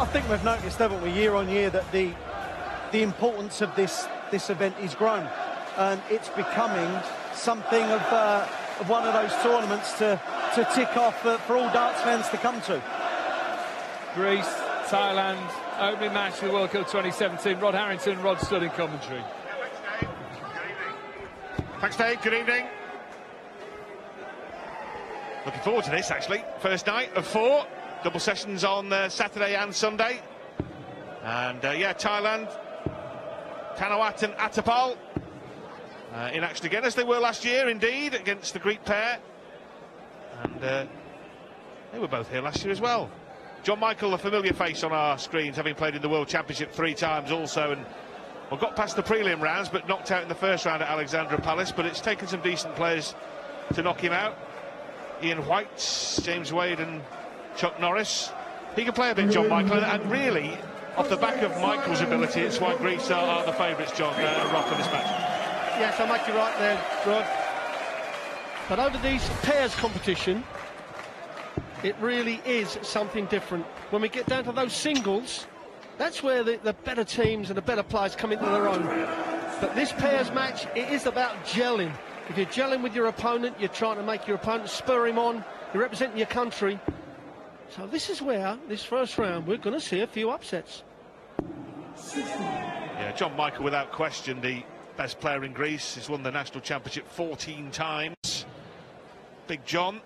I think we've noticed, haven't we, year on year, that the the importance of this this event is grown, and it's becoming something of, uh, of one of those tournaments to to tick off uh, for all darts fans to come to. Greece, Thailand, opening match of the World Cup 2017. Rod Harrington, Rod Studd in commentary. Thanks, Dave. Good evening. Looking forward to this, actually. First night of four. Double sessions on uh, Saturday and Sunday. And, uh, yeah, Thailand, Thanawat and Attapol uh, in action again, as they were last year, indeed, against the Greek pair. And uh, they were both here last year as well. John Michael, a familiar face on our screens, having played in the World Championship three times also, and well, got past the prelim rounds, but knocked out in the first round at Alexandra Palace. But it's taken some decent players to knock him out. Ian White, James Wade, and Chuck Norris. He can play a bit, John Michael, and really, off the back of Michael's ability, it's why Greece are, are the favourites, John, uh, Rock, in this match. Yes, I make you right there, Rod. But over these pairs competition, it really is something different. When we get down to those singles, that's where the, the better teams and the better players come into their own. But this pairs match, it is about gelling. If you're gelling with your opponent, you're trying to make your opponent spur him on, you're representing your country. So this is where, this first round, we're going to see a few upsets. Yeah, John Michael, without question, the best player in Greece. He's won the national championship 14 times. Big John,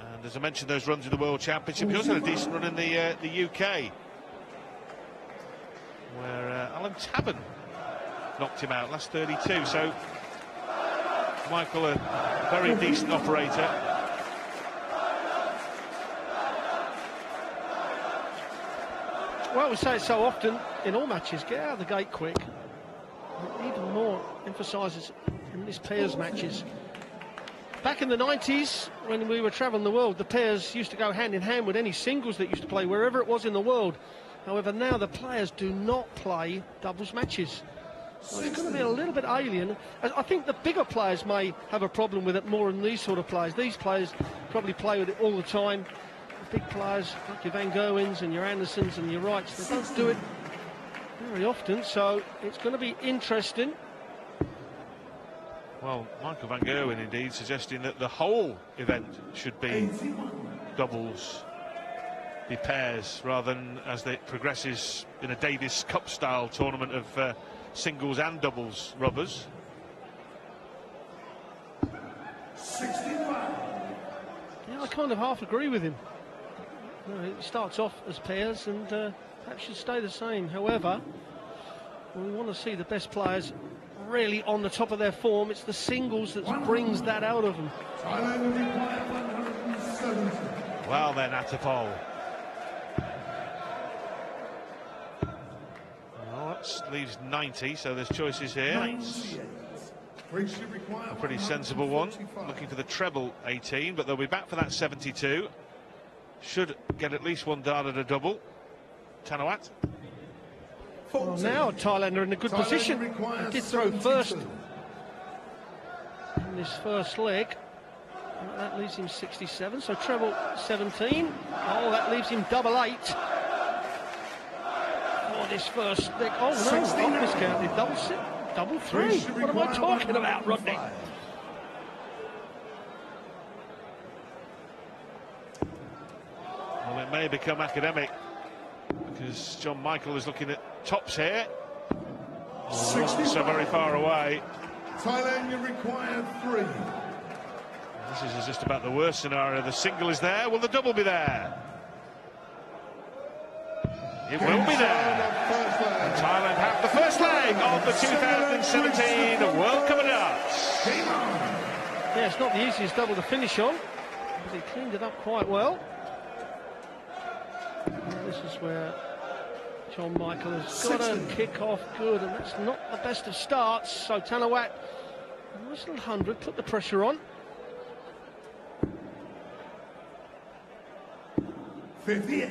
and as I mentioned, those runs in the World Championship. He also had a decent run in the uh, the UK, where uh, Alan Tabern knocked him out last 32. So Michael, a very decent operator. Well, we say it so often in all matches, get out of the gate quick. Even more emphasises in these pairs matches. Back in the 90s, when we were travelling the world, the pairs used to go hand in hand with any singles that used to play wherever it was in the world. However, now the players do not play doubles matches. So it's going to be a little bit alien. I think the bigger players may have a problem with it more than these sort of players. These players probably play with it all the time. Big players, like your Van Gerwens and your Andersons and your Wrights, they don't do it very often. So it's going to be interesting. Well, Michael Van Gerwen indeed suggesting that the whole event should be doubles, be pairs, rather than as it progresses in a Davis Cup style tournament of uh, singles and doubles rubbers. 65. Yeah, I kind of half agree with him. It starts off as pairs and uh, perhaps should stay the same. However, we want to see the best players really on the top of their form. It's the singles that brings that out of them. Well then, Attapol. Well, that leaves 90, so there's choices here. A pretty sensible one. Looking for the treble 18, but they'll be back for that 72. Should get at least one dart at a double. Thanawat. Well, now Thailand are in a good Thailand position. They did throw first in this first leg. That leaves him 67, so treble 17. Oh, that leaves him double eight. For this first leg. Oh, no, I'm miscounted. Double six, double three. What am I talking about, Rodney? It may become academic because John Michael is looking at tops here. Oh, so very far away. Thailand, you require three. This is just about the worst scenario. The single is there. Will the double be there? It will be there. Thailand have the first leg of the 2017 World Cup of Darts. Yeah, it's not the easiest double to finish on, but he cleaned it up quite well. And this is where John Michael has got to kick off good, and that's not the best of starts. So Thanawat, nice little 100, put the pressure on. 58.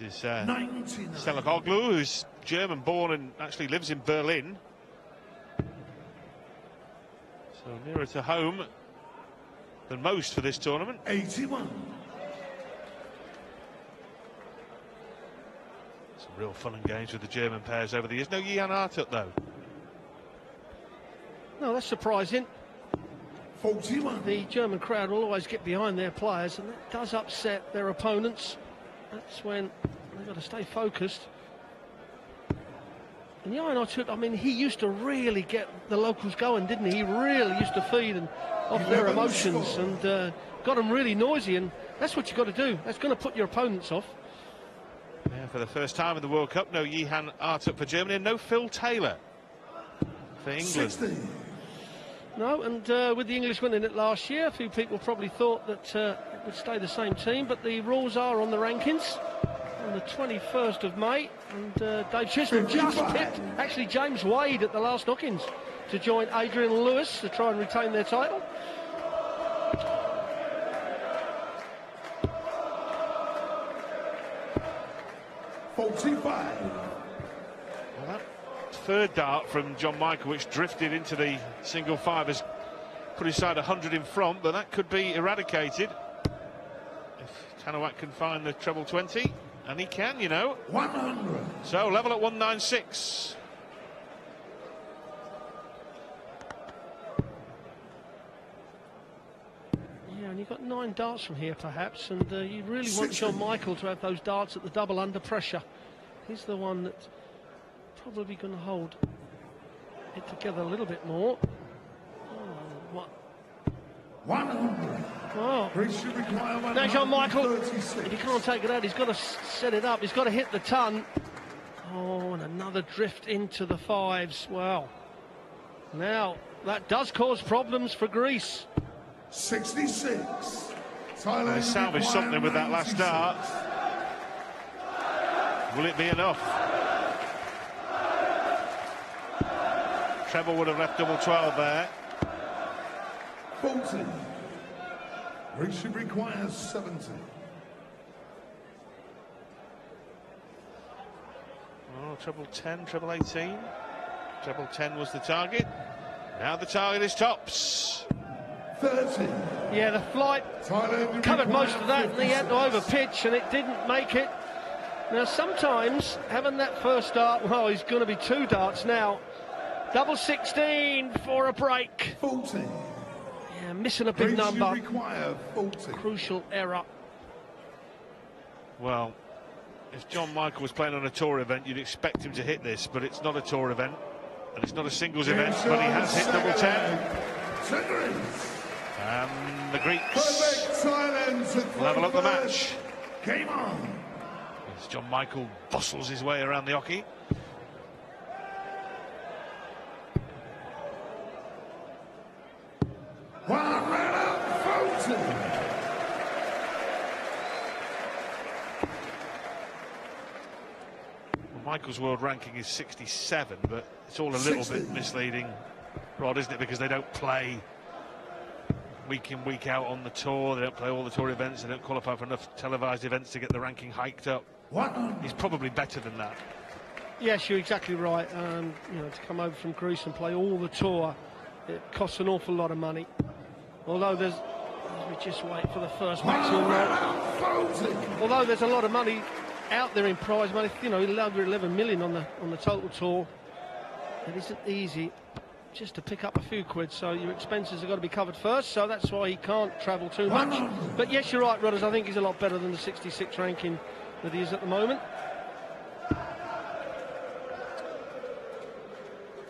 This is uh, Selachoglou, who's German born and actually lives in Berlin. So nearer to home than most for this tournament. 81. Some real fun and games with the German pairs over the years. No Jyhan Artut though. No, that's surprising. 41. The German crowd will always get behind their players, and that does upset their opponents. That's when they've got to stay focused. And Jyhan Artut, I mean, he used to really get the locals going, didn't he? He really used to feed and off their emotions score. and uh, got them really noisy, and that's what you've got to do. That's going to put your opponents off. Yeah, for the first time in the World Cup, no Jyhan Artut for Germany and no Phil Taylor for England. 60. No, and uh, with the English winning it last year, a few people probably thought that uh, it would stay the same team, but the rules are on the rankings on the 21st of May, and uh, Dave Chisnall just 55. picked actually James Wade at the last knock-ins to join Adrian Lewis to try and retain their title. Forty-five. Well, that third dart from John Michael, which drifted into the single five, has put his side 100 in front, but that could be eradicated if Thanawat can find the treble 20, and he can, you know. One hundred. So level at 196. Yeah, and you've got nine darts from here, perhaps, and uh, you really want Sixty. John Michael to have those darts at the double under pressure. He's the one that's probably going to hold it together a little bit more. Oh, what? One hundred. Oh, Greece should require one now John Michael, if he can't take it out, he's got to set it up. He's got to hit the ton. Oh, and another drift into the fives. Wow. Now, that does cause problems for Greece. 66. Thailand They salvaged something with that last 96. dart. Will it be enough? Trevor would have left double 12 there. 40. Greece should require 70. Oh, treble 10, treble 18. Treble 10 was the target. Now the target is tops. 30. Yeah, the flight Thailand covered most of that and he had to 56. overpitch and it didn't make it. Now sometimes having that first dart, well he's going to be two darts now. Double 16 for a break. 40. Yeah, missing a big Greece number. require 40. Crucial error. Well, if John Michael was playing on a tour event, you'd expect him to hit this, but it's not a tour event. And it's not a singles event, but he has hit double 10. To Greece. And the Greeks Perfect Thailand to level up the match. Game on. As John Michael bustles his way around the hockey. One hundred and forty. Well, Michael's world ranking is 67, but it's all a little 60. bit misleading, Rod, isn't it? Because they don't play week in, week out on the tour. They don't play all the tour events. They don't qualify for enough televised events to get the ranking hiked up. One hundred. He's probably better than that. Yes, you're exactly right. Um, you know, to come over from Greece and play all the tour, it costs an awful lot of money. Although there's, we just wait for the first One maximum hundred roll. and forty. Although there's a lot of money out there in prize money, you know, over 11 million on the on the total tour. It isn't easy just to pick up a few quid. So your expenses have got to be covered first. So that's why he can't travel too much. But yes, you're right, Rodders. I think he's a lot better than the 66 ranking that he is at the moment.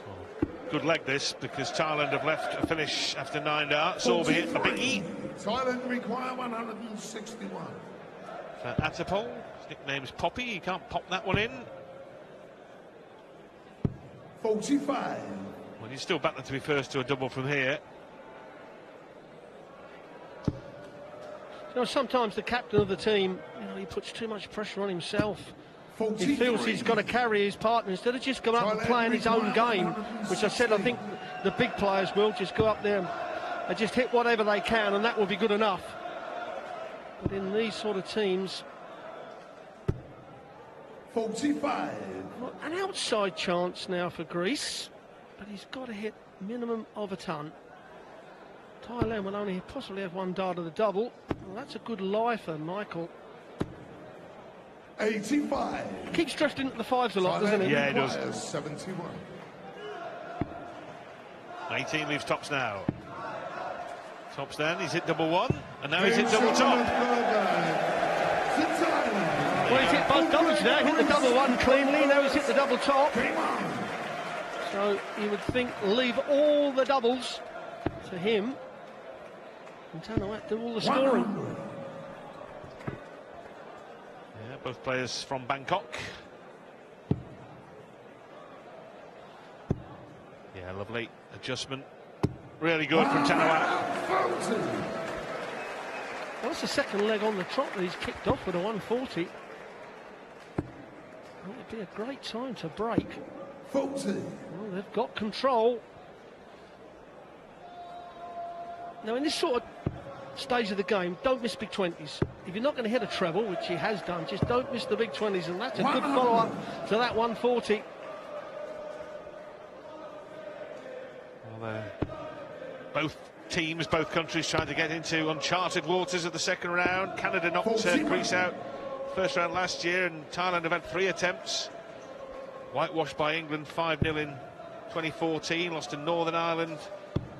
Oh, good leg this, because Thailand have left a finish after nine darts, albeit a biggie. Thailand require 161. For Attapol, his nickname is Poppy. He can't pop that one in. 45. Well, he's still battling to be first to a double from here. You know, sometimes the captain of the team, you know, he puts too much pressure on himself. He feels he's got to carry his partner instead of just going up and playing his own game, which I said I think the big players will just go up there and, and just hit whatever they can, and that will be good enough. But in these sort of teams, 45. well, an outside chance now for Greece, but he's got to hit minimum of a ton. Thailand will only possibly have one dart of the double. Well, that's a good lie for Michael. 85. Keeps drifting at the fives a lot, doesn't Thailand he? Yeah, he does. 71. 18 leaves tops now. Tops then, he's hit double one, and now he's hit double top. Well, he's hit both doubles now. Hit the double one cleanly. Now he's hit the double top. So you would think leave all the doubles to him. And Thanawat do all the scoring. Yeah, both players from Bangkok. Yeah, lovely adjustment. Really good from Thanawat. Well, that's the second leg on the trot that he's kicked off with a 140. Well, it'd be a great time to break. 40. Well, they've got control. Now, in this sort of stage of the game, don't miss big 20s. If you're not going to hit a treble, which he has done, just don't miss the big 20s, and that's a good follow up to that 140. Well, uh, both teams, both countries trying to get into uncharted waters of the second round. Canada knocked uh, Greece out first round last year, and Thailand have had three attempts. Whitewashed by England 5 0 in 2014, lost to Northern Ireland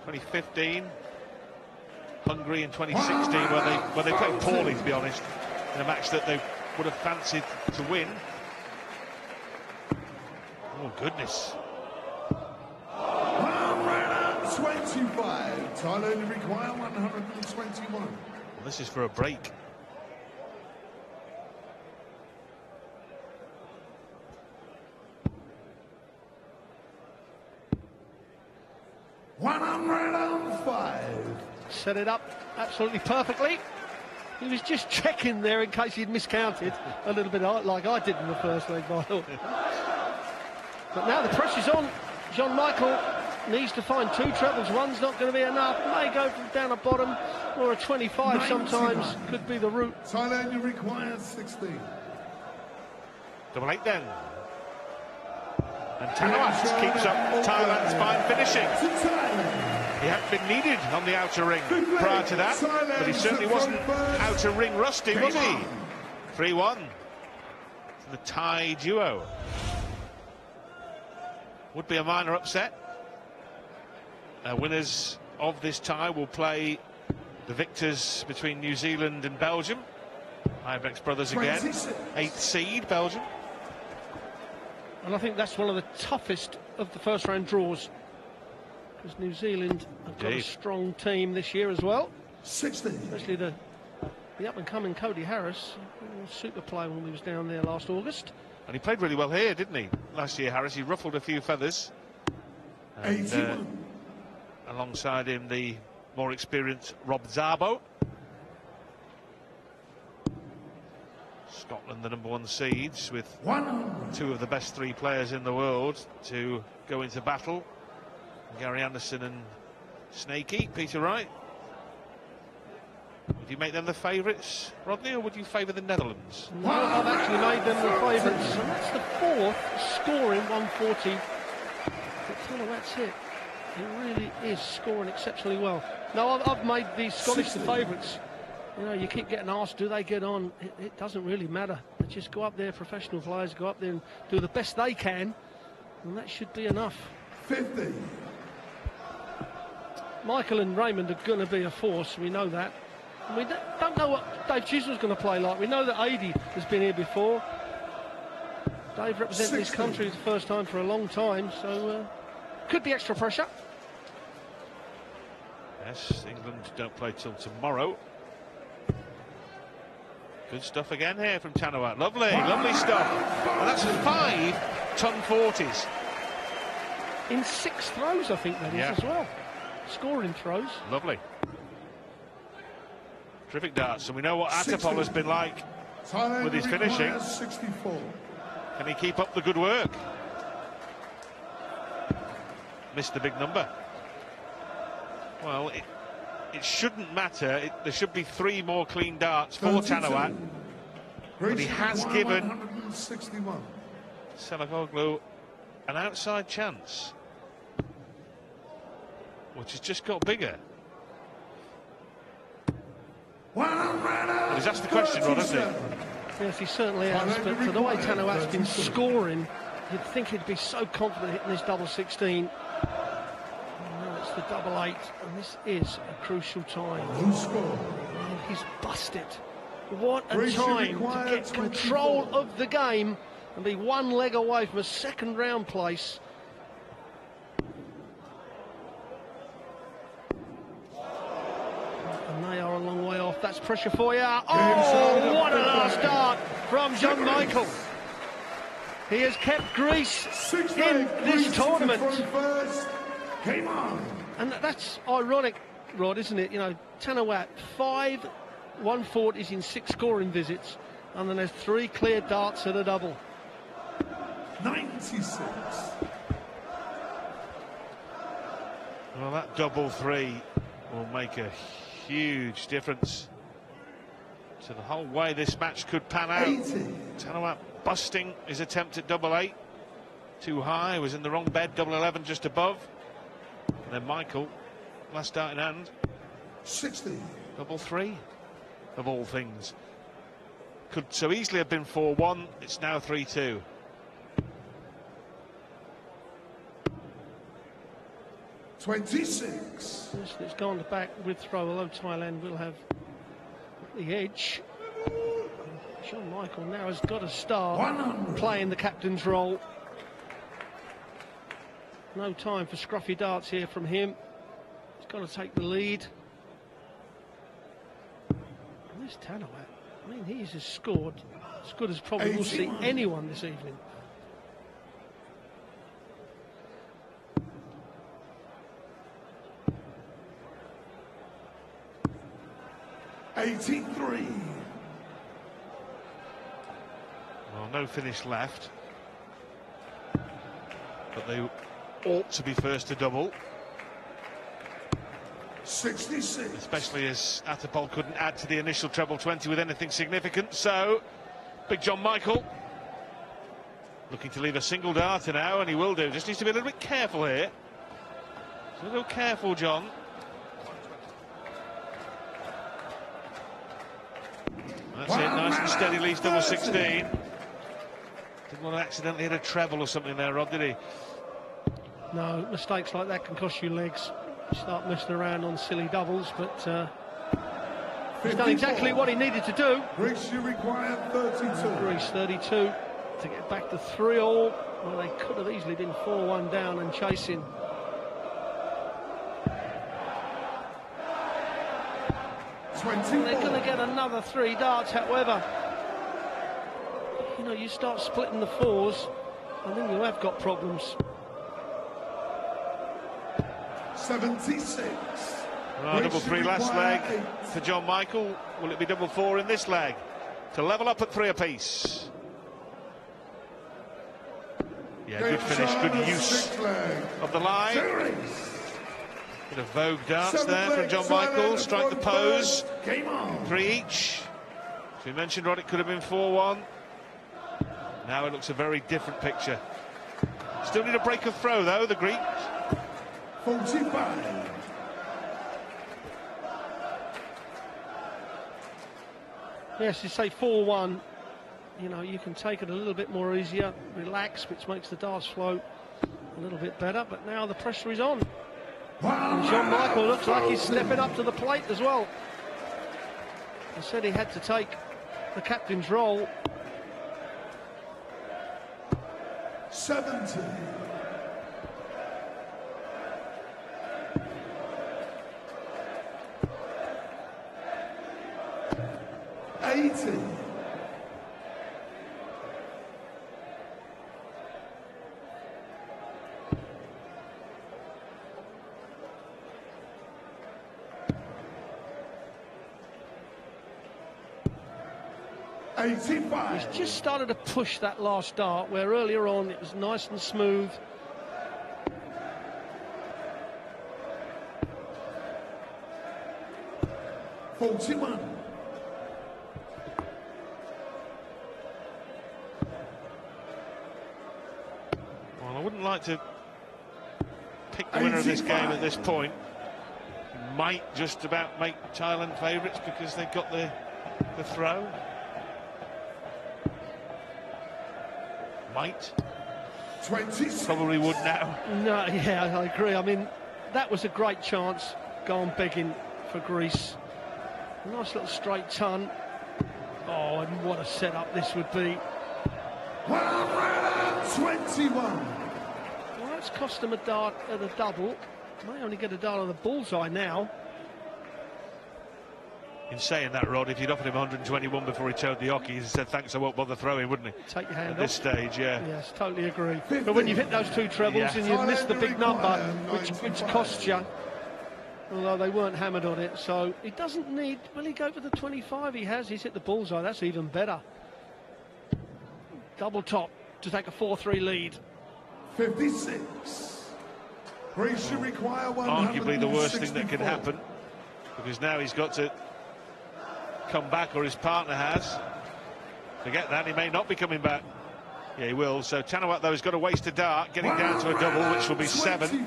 2015. Hungary in 2016, where they where they played poorly, to be honest, in a match that they would have fancied to win. Oh goodness! 125. Thailand require 121. Well, this is for a break. One hundred and five. Set it up absolutely perfectly. He was just checking there in case he'd miscounted a little bit like I did in the first leg, by the way. But now the pressure's on. John Michael needs to find two trebles. One's not going to be enough. May go from down the bottom or a 25 sometimes could be the route. Thailand requires 16. Double eight then. And Thanawat keeps up Thailand's fine finishing. He hadn't been needed on the outer ring prior to that, but he certainly wasn't outer ring rusty, was he? 3 1 to the Thai duo. Would be a minor upset. Uh, winners of this tie will play the victors between New Zealand and Belgium. Huybrechts brothers again. Eighth seed, Belgium. And I think that's one of the toughest of the first round draws. Because New Zealand have got a strong team this year as well. 60. Especially the the up and coming Cody Harris. Super player when he was down there last August. And he played really well here, didn't he? Last year, Harris. He ruffled a few feathers. And, uh, 81. alongside him, the more experienced Rob Szabo. Scotland, the number one seeds, with 100. two of the best three players in the world to go into battle. Gary Anderson and Snakey, Peter Wright. Would you make them the favourites, Rodney, or would you favour the Netherlands? No, I've actually made them the favourites. And that's the fourth scoring 140. But that's it. He really is scoring exceptionally well. No, I've, I've made the Scottish the favourites. You know, you keep getting asked, do they get on? It, it doesn't really matter. They just go up there, professional players go up there and do the best they can, and that should be enough. 50. Michael and Raymond are going to be a force, we know that. And we don't- don't know what Dave Chisnall's going to play like. We know that Adi has been here before. Dave representing his 60. country for the first time for a long time, so uh, could be extra pressure. Yes, England don't play till tomorrow. Good stuff again here from Thanawat. Lovely, lovely stuff. And that's five ton 40s. In six throws, I think that is Yeah. as well. Scoring throws. Lovely. Terrific darts. And we know what Attapol has been like. Thailand With his finishing. 64. Can he keep up the good work? Missed the big number. Well, it, it shouldn't matter. It, there should be three more clean darts for Thanawat. But he has given Selachoglou an outside chance, which has just got bigger. He's asked the question, Rod, hasn't he? Yes, he certainly has, but for the way Thanawat's been scoring, you'd think he'd be so confident hitting this double 16. The double eight, and this is a crucial time. Score. He's busted. What a time to get control of the game and be one leg away from a second round place. And they are a long way off. That's pressure for you. Oh, what a last dart from John Michael. He has kept Greece in this tournament. in front first. Game on. And that's ironic, Rod, isn't it? You know, Thanawat, five 140s in six scoring visits, and then there's three clear darts at a double. 96. Well, that double three will make a huge difference to the whole way this match could pan out. 80. Thanawat busting his attempt at double eight. Too high, was in the wrong bed, double 11 just above. And then Michael, last start in hand, 60. double three, of all things. Could so easily have been 4 1, it's now 3 2. Twenty-six. Yes, It's gone to back with throw, although Thailand will have the edge. John Michael now has got to start 100. playing the captain's role. No time for scruffy darts here from him. He's got to take the lead. And this Thanawat, I mean, he's has scored as good as probably we'll see anyone this evening. Eighty-three. Well, no finish left. But they ought to be first to double, Sixty-six. especially as Attapol couldn't add to the initial treble 20 with anything significant. So, Big John Michael looking to leave a single darter now, and he will do. Just needs to be a little bit careful here. So a little careful, John. That's it, nice and steady, leads double 16. Didn't want to accidentally hit a treble or something there, Rod, did he? No, mistakes like that can cost you legs. You start messing around on silly doubles, but uh, he's done exactly what he needed to do. Greece, you require thirty-two. Greece 32 to get back to 3 all. Well, they could have easily been 4 1 down and chasing. Twenty-four. They're going to get another three darts, however. You know, you start splitting the fours, and then you have got problems. 76. Well, double three last leg eight. for John Michael. Will it be double four in this leg to level up at three apiece? Yeah, good finish, good use of the line. Series. Bit of vogue dance there from John Michael. Strike the pose. first. Game on. Three each. As we mentioned, Rod, it could have been 4 1. Now it looks a very different picture. Still need a break of throw, though, the Greeks. 45. Yes, you say 4 1. You know, you can take it a little bit more easier, relax, which makes the darts flow a little bit better. But now the pressure is on. And John Michael looks like he's stepping up to the plate as well. He said he had to take the captain's role. 70. 85. He's just started to push that last dart where earlier on it was nice and smooth. Well, I wouldn't like to pick the winner of this game at this point. Might just about make Thailand favourites because they've got the the throw. Might. 26. Probably would now. No, yeah, I agree. I mean, that was a great chance gone begging for Greece. Nice little straight ton. Oh, and what a setup this would be. Well, 21. Well, that's cost them a dart at a double. May only get a dart on the bullseye now. In saying that, Rod, if you'd offered him 121 before he towed the hockey, he'd said, thanks, I won't bother throwing, wouldn't he? Take your hand At off. this stage, yeah. Yes, totally agree. But when you've hit those two trebles Yeah. and you've missed the big number, which, which 95. costs you, although they weren't hammered on it, so he doesn't need. Will he go for the 25? He has. He's hit the bullseye. That's even better. Double top to take a 4-3 lead. 56. Greece should require Arguably the worst thing that could 164. happen, because now he's got to come back, or his partner has. Forget that, he may not be coming back. Yeah, he will. So Thanawat, though, has got to waste a dart, getting down to a double, which will be seven.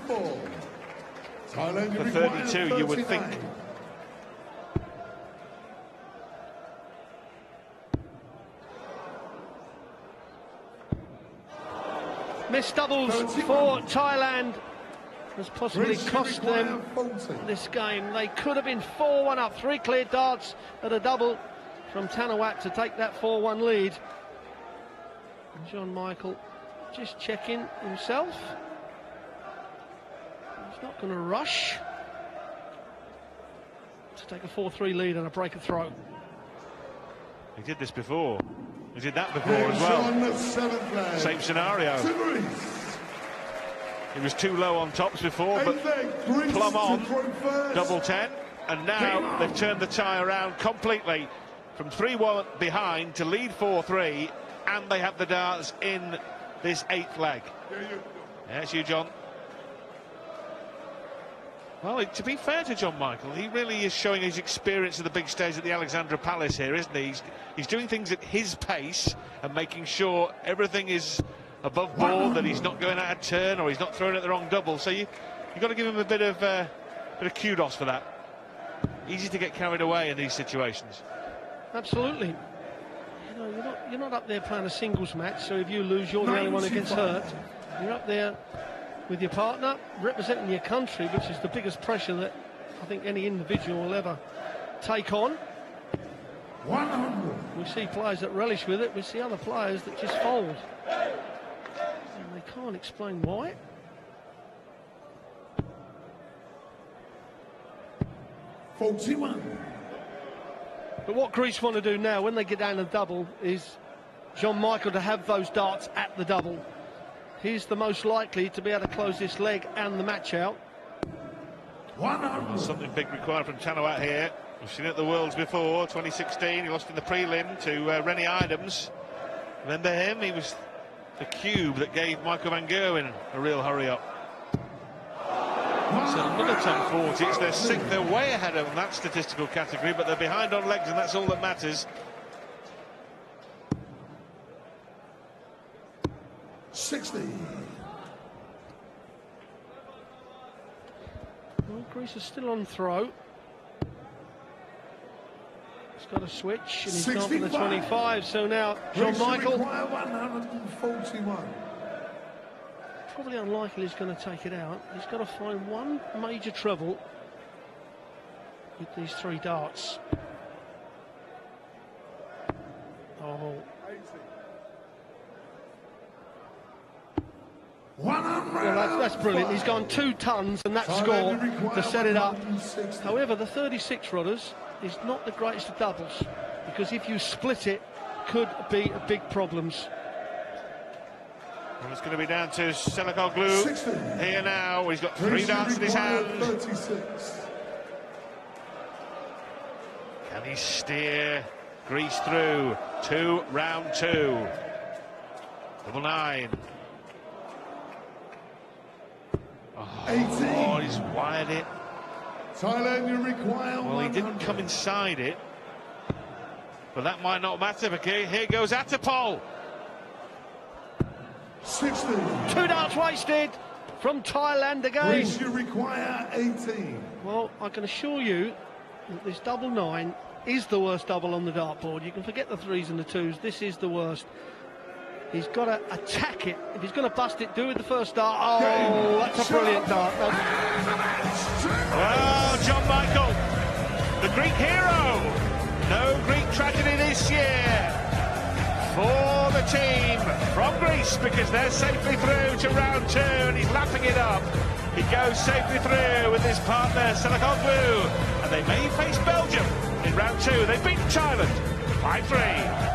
Thailand For require 32, you would think. Missed doubles for Thailand has possibly Greece cost them this game. They could have been 4-1 up, three clear darts at a double from Thanawat to take that 4-1 lead. And John Michael just checking himself. He's not going to rush to take a 4-3 lead and a break of throw. He did this before. He did that before as well. on the seventh leg. Same scenario. He was too low on tops before, but Eighth leg, Greece plumb on. double 10. And now they've turned the tie around completely from 3 1 behind to lead 4 3. And they have the darts in this eighth leg. Yes, you, John. Well, to be fair to John Michael, he really is showing his experience of the big stage at the Alexandra Palace here, isn't he? He's, he's doing things at his pace and making sure everything is above board, that he's not going out of turn or he's not throwing at the wrong double. So you you've got to give him a bit of uh, bit of kudos for that. Easy to get carried away in these situations. Absolutely. You know, you're not, you're not up there playing a singles match, so if you lose, you're the only one who gets hurt. You're up there with your partner, representing your country, which is the biggest pressure that I think any individual will ever take on. 100. We see players that relish with it, we see other players that just fold. And can't explain why. Forty-one. But what Greece want to do now, when they get down to double, is John Michael to have those darts at the double. He's the most likely to be able to close this leg and the match out. One hundred. Something big required from Thanawat here. We've seen it at the Worlds before, 2016. He lost in the prelim to uh, Rene Eidams. Remember him? He was the cube that gave Michael Van Gerwen a real hurry up. So another 1040. It's their sixth. They're way ahead of that statistical category, but they're behind on legs, and that's all that matters. Sixty. Well, Greece is still on throw. Got a switch and he's gone for the 25. So now John Michael, one hundred and forty-one. probably unlikely he's going to take it out. He's got to find one major treble with these three darts. Oh, One hundred. well, that's, that's brilliant. He's gone two tons and that score to set it up. However, the 36 Rodders is not the greatest of doubles because if you split it, could be big problems. And it's going to be down to Selachoglou 60. here now. He's got three darts in his hand. Thirty-six. Can he steer Greece through to round two? Double nine. Oh, Eighteen. he's wired it. Thailand, you require Well, he didn't come inside it. But that might not matter because here goes Attapol. 60. Two darts wasted from Thailand again. Greece, you require 18. Well, I can assure you that this double nine is the worst double on the dartboard. You can forget the threes and the twos. This is the worst. He's got to attack it. If he's going to bust it, do it with the first dart. Oh, that's a brilliant dart. Well, John Michael, the Greek hero. No Greek tragedy this year for the team from Greece because they're safely through to round two and he's lapping it up. He goes safely through with his partner Selachoglou and they may face Belgium in round two. They beat Thailand 5-3.